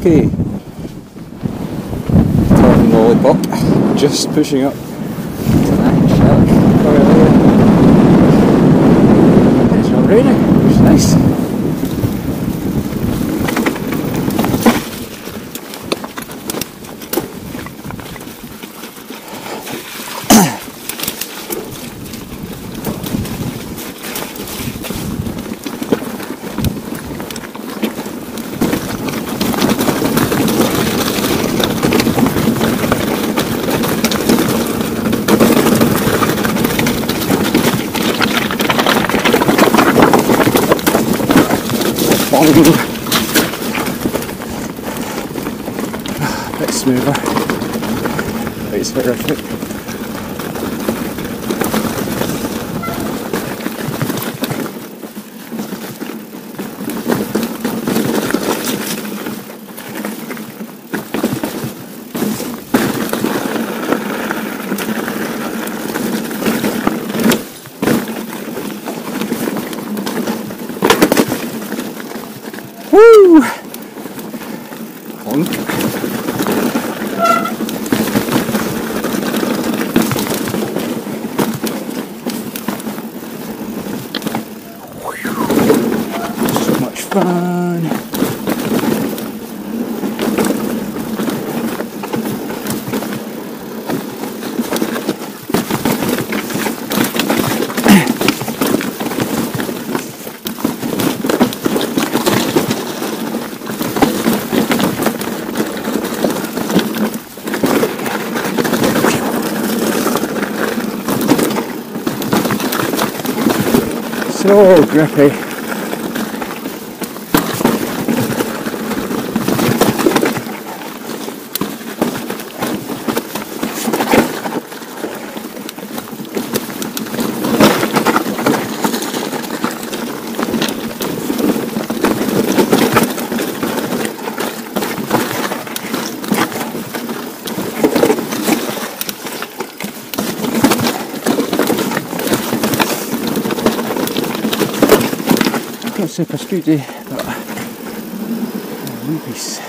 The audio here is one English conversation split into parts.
Okay. Tom Lollipop just pushing up. It's not raining, which is nice. Bit smoother. It's horrific. Woo! Honk. So much fun. So grippy. Super speedy, but piece.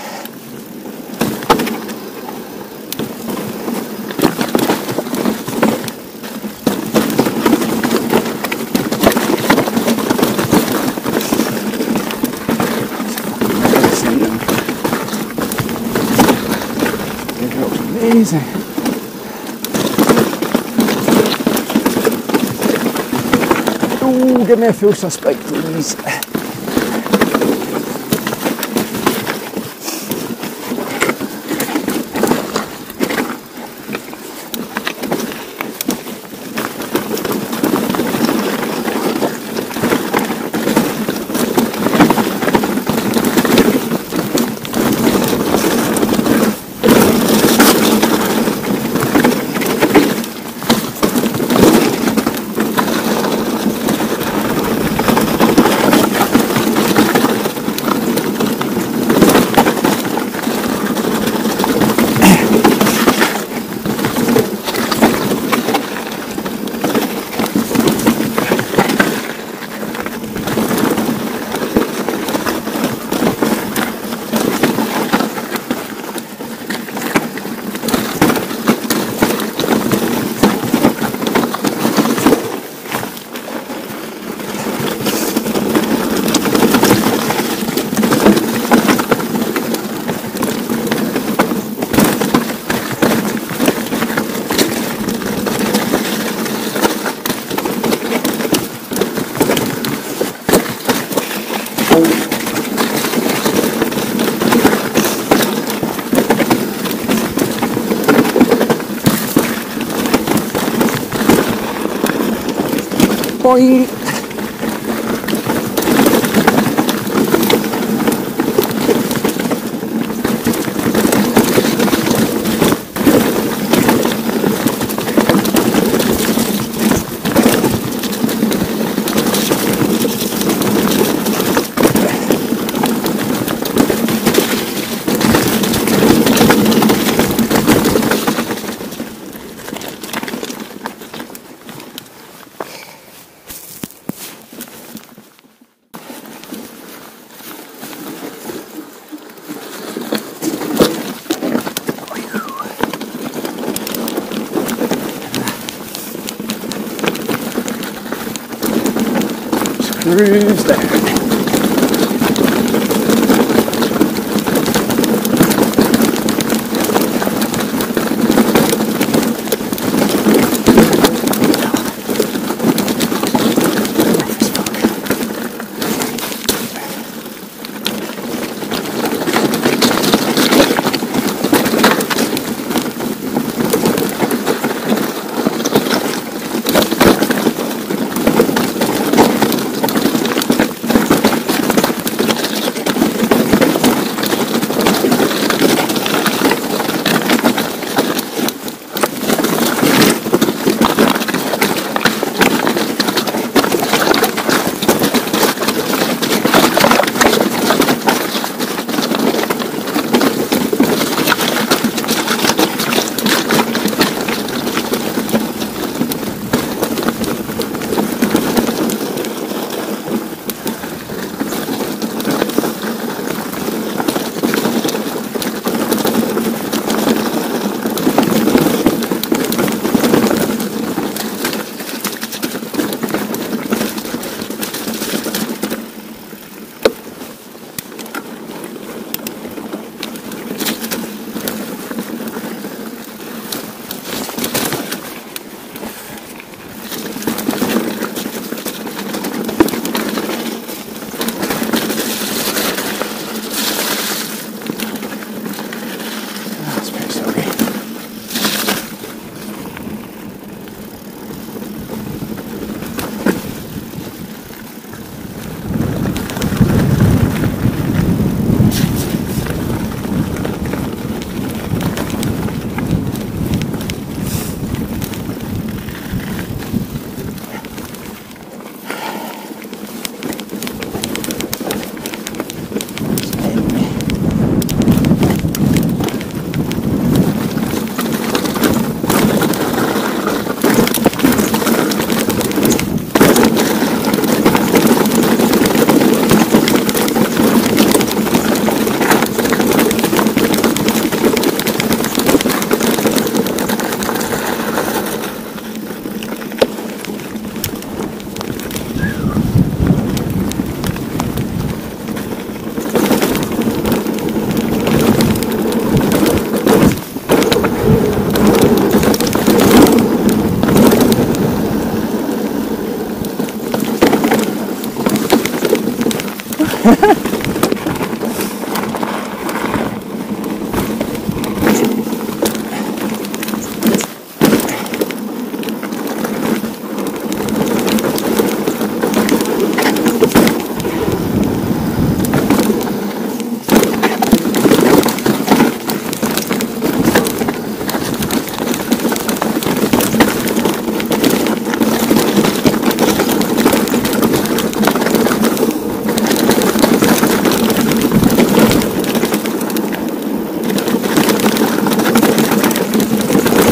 Amazing. Oh, give me a full suspect, please. Boing. Cruise down.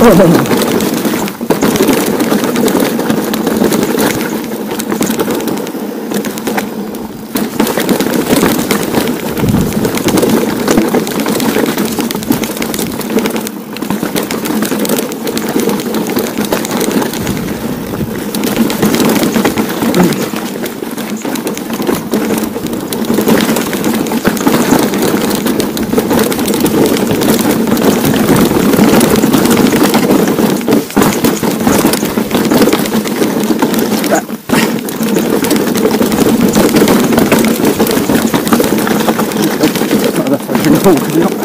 Soggy. 오거든요.